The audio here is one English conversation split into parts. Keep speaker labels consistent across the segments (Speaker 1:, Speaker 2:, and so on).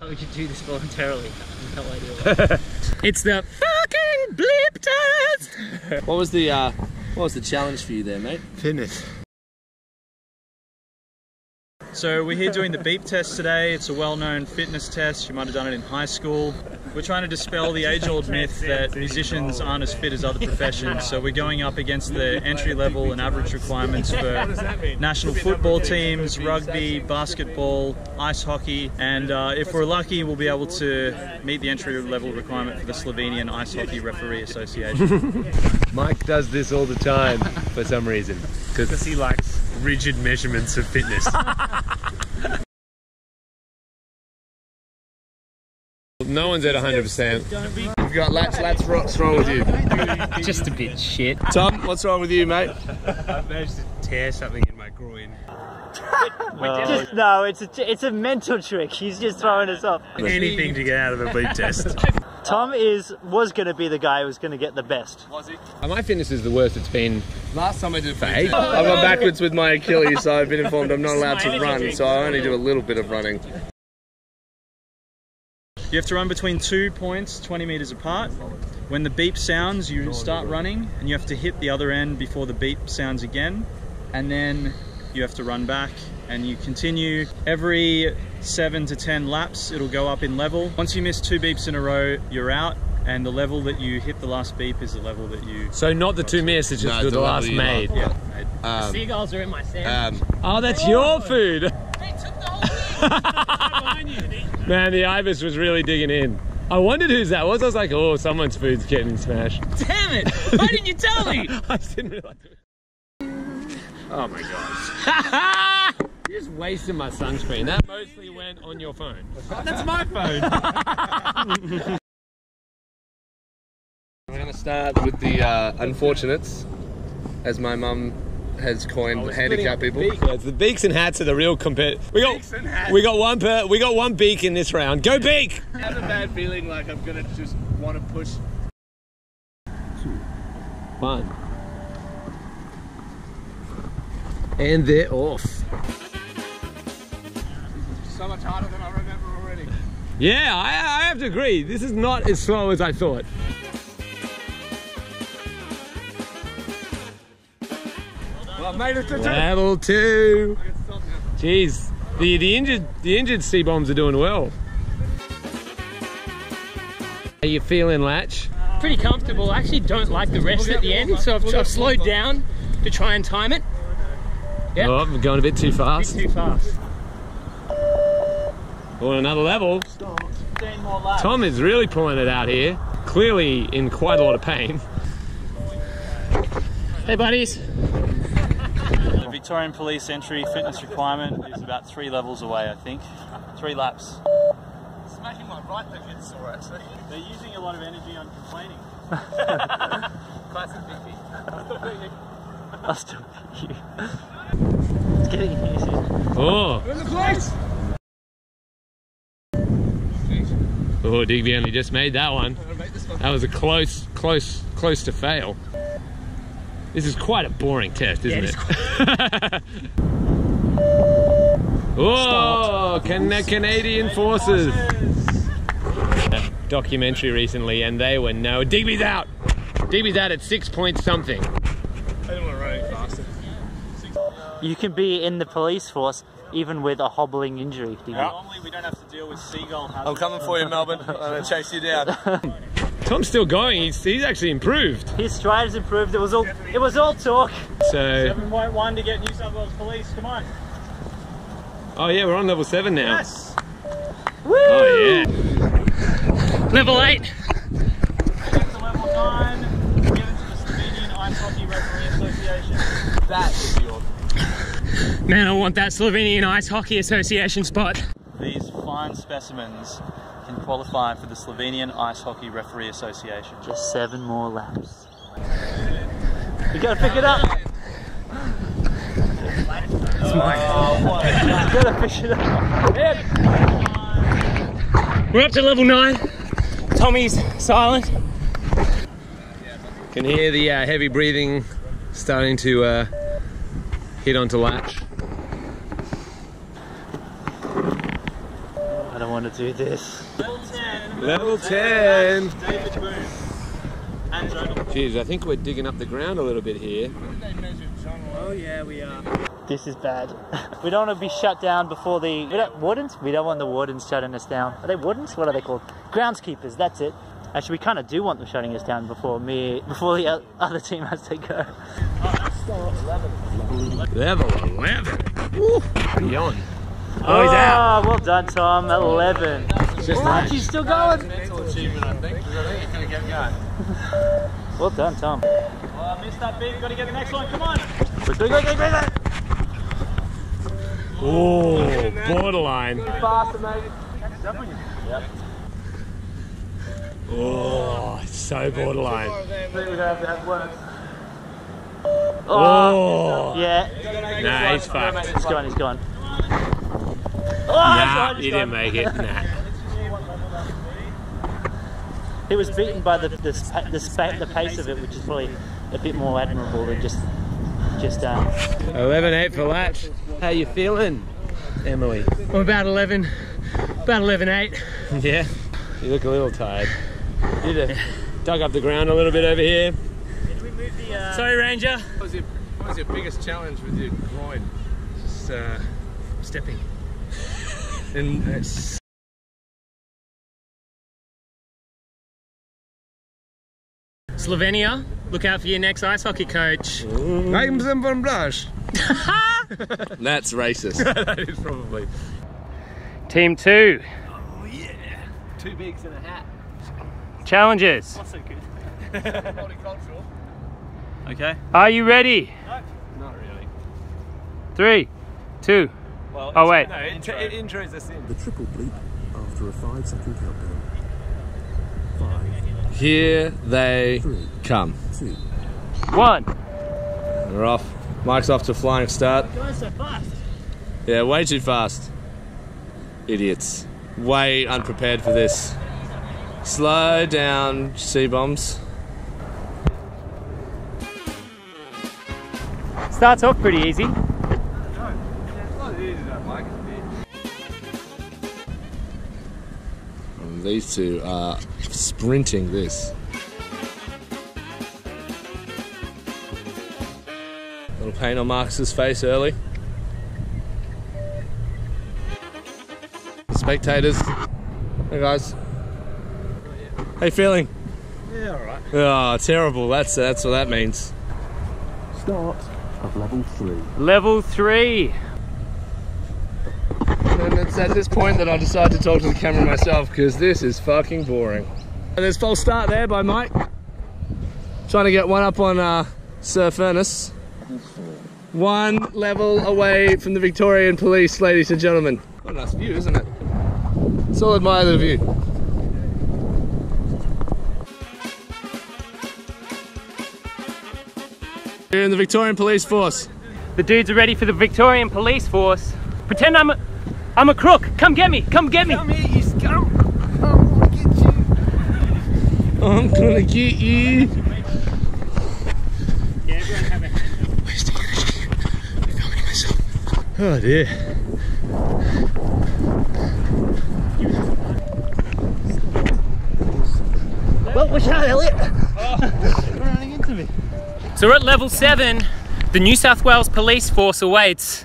Speaker 1: Why would you do this voluntarily? I have no idea why. it's the fucking blip test!
Speaker 2: What was the uh, what was the challenge for you there, mate?
Speaker 3: Fitness.
Speaker 4: So we're here doing the beep test today. It's a well-known fitness test. You might have done it in high school. We're trying to dispel the age-old myth that musicians aren't as fit as other professions. So we're going up against the entry-level and average requirements for national football teams, rugby, basketball, ice hockey, and uh, if we're lucky, we'll be able to meet the entry-level requirement for the Slovenian Ice Hockey Referee Association.
Speaker 3: Mike does this all the time for some reason. Because he likes rigid measurements of fitness. no one's at 100%.
Speaker 2: You've got Latch, Latch, what's wrong with you?
Speaker 1: Just a bit shit.
Speaker 2: Tom, what's wrong with you, mate?
Speaker 3: I've managed to tear something in my groin.
Speaker 1: Just, no, it's a, it's a mental trick. He's just throwing us off.
Speaker 3: Anything to get out of a beep test.
Speaker 1: Tom is was going to be the guy who was going to get the best. Was he?
Speaker 3: My fitness is the worst it's been
Speaker 2: Last time I did
Speaker 3: for eight.
Speaker 2: I've gone backwards with my Achilles, so I've been informed I'm not allowed to run, so I only do a little bit of running.
Speaker 4: You have to run between two points, 20 meters apart. When the beep sounds, you start running, and you have to hit the other end before the beep sounds again, and then you have to run back, and you continue. Every seven to 10 laps, it'll go up in level. Once you miss two beeps in a row, you're out, and the level that you hit the last beep is the level that you.
Speaker 3: So not the two miss, it's just
Speaker 2: No,
Speaker 3: the,
Speaker 2: the
Speaker 3: last
Speaker 2: level you
Speaker 3: made.
Speaker 4: Yeah, made.
Speaker 2: Um,
Speaker 1: Seagulls are in my sand.
Speaker 2: um,
Speaker 3: Oh, that's your food. Man, the ibis was really digging in. I wondered whose that was. I was like, oh, someone's food's getting smashed.
Speaker 1: Damn it! Why didn't you tell me?
Speaker 3: I didn't realize. Oh my gosh. You're just wasted my sunscreen. That mostly went on your phone. That's my phone.
Speaker 2: We're going to start with the uh, unfortunates, as my mum has coined oh, handicapped people.
Speaker 3: Yeah, the beaks and hats are the real compet. We got we got one per we got one beak in this round. Go beak!
Speaker 2: I have a bad feeling like I'm going to just want to push.
Speaker 3: One. And they're off.
Speaker 2: So much harder than I remember already.
Speaker 3: Yeah, I, I have to agree. This is not as slow as I thought.
Speaker 2: I made it to
Speaker 3: Level two. Jeez, the the injured the injured sea bombs are doing well. How you feeling, Latch?
Speaker 1: Pretty comfortable. I actually don't like the rest at the end, so I've, I've slowed down to try and time it. Yep.
Speaker 3: Oh, I'm going a bit too fast.
Speaker 1: Too fast.
Speaker 3: On another level.
Speaker 1: 15 more laps.
Speaker 3: Tom is really pulling it out here. Clearly in quite a lot of pain.
Speaker 1: Hey, buddies.
Speaker 4: The Victorian Police entry fitness requirement is about three levels away, I think. Three laps.
Speaker 2: Smacking my right leg gets sore actually.
Speaker 4: They're using a lot of energy on complaining.
Speaker 2: Classic Vicky.
Speaker 1: I'll still beat you. It's getting easier.
Speaker 3: Oh,
Speaker 2: In the place!
Speaker 3: oh, Digby only just made that one. That was a close, close, close to fail. This is quite a boring test, isn't
Speaker 1: Yeah,
Speaker 3: it? oh, can the Canadian forces. A documentary recently, and they were no. Digby's out. Digby's out at six point something.
Speaker 2: I didn't want to run faster.
Speaker 1: You can be in the police force even with a hobbling injury. Digby.
Speaker 4: Normally we don't have to deal with seagull.
Speaker 2: I'm coming for you, Melbourne. I'm going to chase you down.
Speaker 3: Tom's still going. He's, he's actually improved.
Speaker 1: His stride has improved. It was all it was all talk.
Speaker 3: So,
Speaker 4: 7.1 to get New South Wales Police, come on.
Speaker 3: oh yeah, we're on level seven now.
Speaker 4: Yes!
Speaker 1: Oh, Woo!
Speaker 3: Oh yeah.
Speaker 1: Level eight.
Speaker 4: Get to level 9, get into the Slovenian Ice Hockey Referee Association.
Speaker 2: that would be awesome.
Speaker 1: Man, I want that Slovenian Ice Hockey Association spot.
Speaker 4: These fine specimens can qualify for the Slovenian Ice Hockey Referee Association.
Speaker 1: Just seven more laps. You gotta pick it up. It's mine. you gotta pick it up. We're up to level nine. Tommy's silent.
Speaker 3: Can hear the uh, heavy breathing starting to uh, hit onto latch.
Speaker 1: I don't want to
Speaker 5: to do this.
Speaker 3: Level 10.
Speaker 4: David Boon. And Zonal.
Speaker 3: Jeez, I think we're digging up the ground a little bit here.
Speaker 4: Oh yeah, we are.
Speaker 5: This is bad. we don't want to be shut down before the we don't, wardens. We don't want the wardens shutting us down. Are they wardens? What are they called? Groundskeepers. That's it. Actually, we kind of do want them shutting us down before me, before the other team has to go.
Speaker 3: Level 11. Woo, pretty on.
Speaker 5: Oh, he's out. Ah, well done, Tom. Eleven.
Speaker 3: Just
Speaker 5: What? You still going?
Speaker 2: Mental achievement, I think, because I think it's going to get going.
Speaker 5: Well done, Tom.
Speaker 4: Oh, I missed that bit. Got to get the next one. Come on.
Speaker 5: Quick, quick, quick, quick, quick.
Speaker 3: Oh, borderline. Oh, it's so borderline. Oh,
Speaker 5: Yeah.
Speaker 3: nah, he's fucked.
Speaker 5: He's gone. He's gone. Oh,
Speaker 3: Nah, he didn't make it. Nah.
Speaker 5: He was beaten by the the, spa- the, the pace of it, which is probably a bit more admirable than just just um.
Speaker 3: 11-8 for Latch. How you feeling, Emily?
Speaker 1: I'm about 11, about 11.8.
Speaker 3: Yeah? You look a little tired. You did dug up the ground a little bit over here.
Speaker 1: Sorry, Ranger.
Speaker 2: What was, your, what was your biggest challenge with your groin?
Speaker 1: Just uh, stepping.
Speaker 2: And it's
Speaker 1: Slovenia, look out for your next ice hockey coach.
Speaker 2: That's racist.
Speaker 3: that is probably.
Speaker 1: Team two, oh,
Speaker 3: Two bigs and a hat.
Speaker 1: challenges.
Speaker 4: Okay.
Speaker 1: Are you ready?
Speaker 3: Not really.
Speaker 1: Three, two.
Speaker 3: Well,
Speaker 1: Oh, wait.
Speaker 3: No, it, it intros us in.
Speaker 6: The triple bleep after a five second countdown. Five,
Speaker 2: Here they
Speaker 6: three,
Speaker 2: come.
Speaker 6: two,
Speaker 1: One.
Speaker 2: We're off. Mike's off to a flying start.
Speaker 5: Going so fast.
Speaker 2: Yeah, way too fast. Idiots. Way unprepared for this. Slow down, C bombs.
Speaker 1: Starts off pretty easy.
Speaker 2: Um, these two are sprinting this. Little paint on Marcus's face early. Spectators. Hey guys. How you feeling?
Speaker 4: Yeah, all right.
Speaker 2: Oh, ah, terrible. That's that's what that means.
Speaker 6: start of level three.
Speaker 1: Level three.
Speaker 2: At this point that I decide to talk to the camera myself because this is fucking boring. There's false start there by Mike. Trying to get one up on uh, Sir Furnace. One level away from the Victorian police, ladies and gentlemen. What a nice view, isn't it? Let's all admire the view. Here in the Victorian Police Force.
Speaker 1: The dudes are ready for the Victorian Police Force. Pretend I'm I'm a crook. Come get me. Come get me.
Speaker 2: I'm gonna get you.
Speaker 3: Oh dear.
Speaker 5: Well, watch out, Elliot.
Speaker 1: So we're at level seven. The New South Wales Police Force awaits.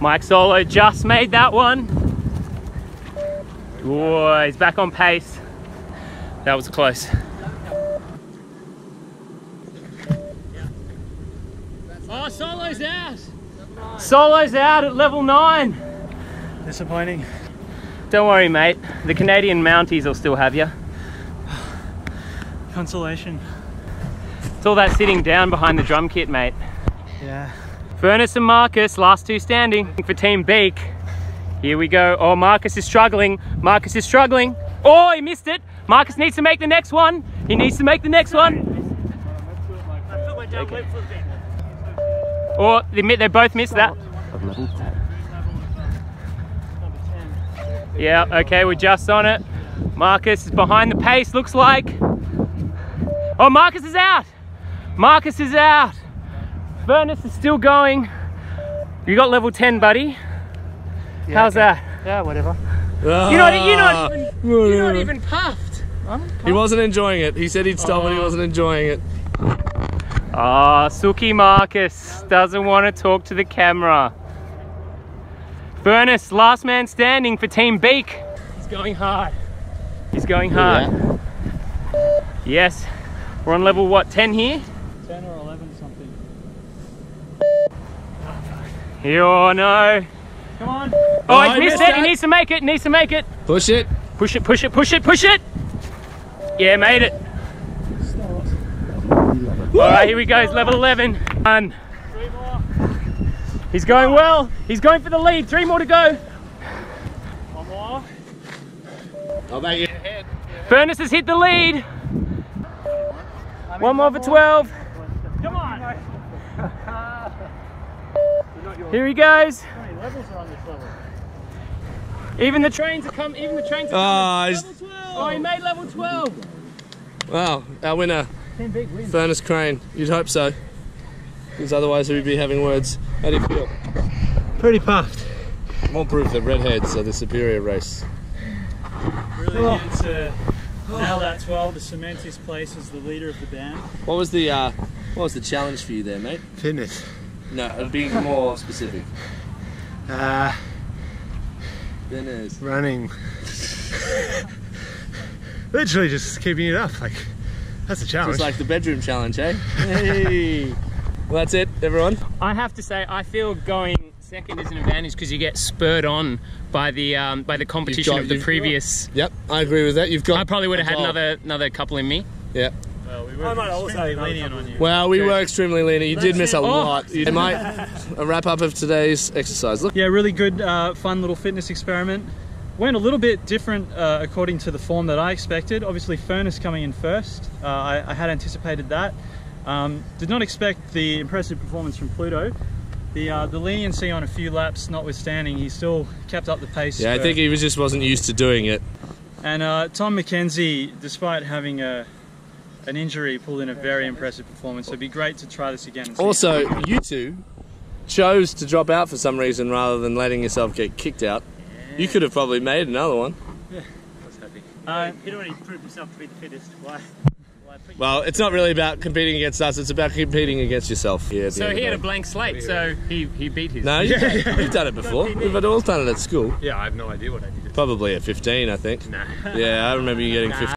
Speaker 1: Mike Solo just made that one. Whoa, he's back on pace. That was close. Oh, Solo's out. Solo's out at level nine.
Speaker 4: Disappointing.
Speaker 1: Don't worry, mate. The Canadian Mounties will still have you.
Speaker 4: Consolation.
Speaker 1: It's all that sitting down behind the drum kit, mate.
Speaker 4: Yeah.
Speaker 1: Furnace and Marcus, last two standing for Team Beak. Here we go. Oh, Marcus is struggling. Marcus is struggling. Oh, he missed it. Marcus needs to make the next one. He needs to make the next one. Or they, mi- they both missed that.
Speaker 6: Of level 10.
Speaker 1: Yeah, okay, we're just on it. Marcus is behind the pace, looks like. Oh, Marcus is out. Marcus is out. Furnace is still going. You got level 10, buddy. How's that?
Speaker 5: Yeah, whatever.
Speaker 1: You're not, you're not, even, you're not even puffed.
Speaker 2: He wasn't enjoying it. He said he'd stop, but he wasn't enjoying it.
Speaker 1: Ah, Suki Marcus doesn't want to talk to the camera. Furnace, last man standing for Team Beak. He's going hard. He's going hard. Yes. We're on level what, 10 here?
Speaker 4: 10 or 11 something.
Speaker 1: Here, oh no.
Speaker 4: Come on.
Speaker 1: Oh,
Speaker 2: Oh,
Speaker 1: he's
Speaker 2: he
Speaker 1: missed
Speaker 2: missed
Speaker 1: it. He needs to make it. Needs to make it.
Speaker 2: Push it.
Speaker 1: Push it, push it, push it, push it. Yeah, made it. All right, here we go. It's level 11. One.
Speaker 4: Three more.
Speaker 1: He's going well. He's going for the lead. Three more to go.
Speaker 4: One more.
Speaker 2: I'll make it.
Speaker 1: Furnace has hit the lead. One more for 12.
Speaker 4: Come on.
Speaker 1: Here he goes.
Speaker 4: How many levels are on this level?
Speaker 1: Even the trains are come. Even the trains are
Speaker 2: Ah,
Speaker 1: coming.
Speaker 2: he's-
Speaker 1: level 12. Oh, he made level 12.
Speaker 2: Wow, our winner, Furnace Crane. You'd hope so. Because otherwise we'd be having words. How do you feel?
Speaker 3: Pretty puffed.
Speaker 2: More proof that redheads are the superior race.
Speaker 4: Really needed to nail that 12 to cement his place as the leader of the band.
Speaker 2: What was the uh, what was the challenge for you there, mate?
Speaker 3: Fitness.
Speaker 2: No, being more specific.
Speaker 3: Uh,
Speaker 2: Fitness.
Speaker 3: running. Literally just keeping it up. Like, that's a challenge.
Speaker 2: Just like the bedroom challenge, eh? Hey. well, that's it, everyone.
Speaker 1: I have to say, I feel going second is an advantage because you get spurred on by the um, by the competition
Speaker 2: got-
Speaker 1: of the previous.
Speaker 2: Yep, I agree with that. You've got.
Speaker 1: I probably would have had
Speaker 2: control.
Speaker 1: another another couple in me.
Speaker 2: Yeah.
Speaker 4: Well, we were extremely lenient on you.
Speaker 2: Well, we were extremely lenient. You did miss a.
Speaker 1: Oh.
Speaker 2: lot. You, mate, a wrap up of today's exercise. Look.
Speaker 4: Yeah, really good, uh, fun little fitness experiment. Went a little bit different uh, according to the form that I expected. Obviously, Furnace coming in first. Uh, I, I had anticipated that. Um, did not expect the impressive performance from Pluto. The, uh, the leniency on a few laps notwithstanding, he still kept up the pace.
Speaker 2: Yeah, I think he was just wasn't used to doing it.
Speaker 4: And uh, Tom McKenzie, despite having a, an injury, pulled in a very impressive performance. So it'd be great to try this again. and see
Speaker 2: Also, you two chose to drop out for some reason rather than letting yourself get kicked out. You could have probably made another one. Yeah, I was happy.
Speaker 4: Uh,
Speaker 5: He'd already proved himself to be the fittest. Why? why put you-
Speaker 2: Well, it's not really about competing against us, it's about competing against yourself. Yeah,
Speaker 1: So he had a blank slate, so he, he beat his.
Speaker 2: No, you, you've done it before. We've all done it at school.
Speaker 3: yeah, I have no idea what I did.
Speaker 2: Probably at 15, I think. Nah. Yeah, I remember you getting 15.